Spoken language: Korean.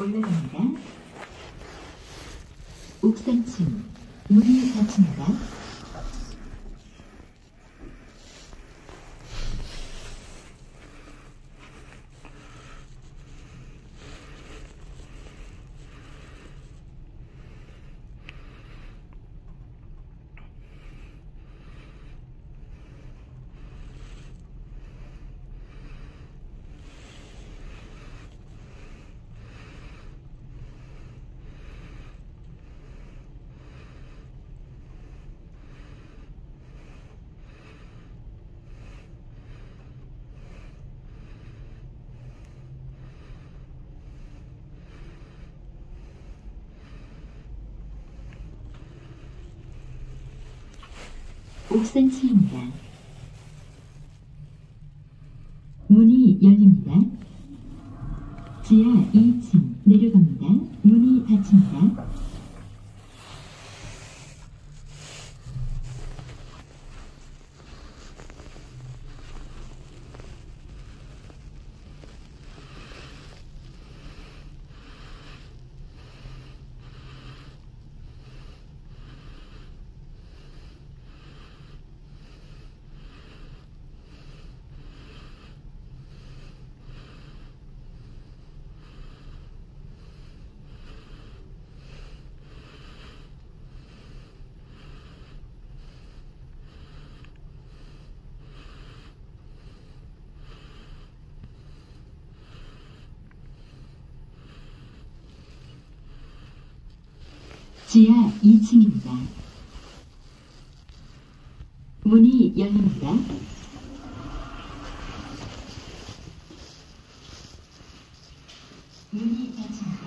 올라갑니다. 옥상층 문이 닫힙니다. 옥상층입니다. 문이 열립니다. 지하 2층 내려갑니다. 문이 닫힙니다. 지하 2층입니다. 문이 열립니다. 문이 닫힙니다.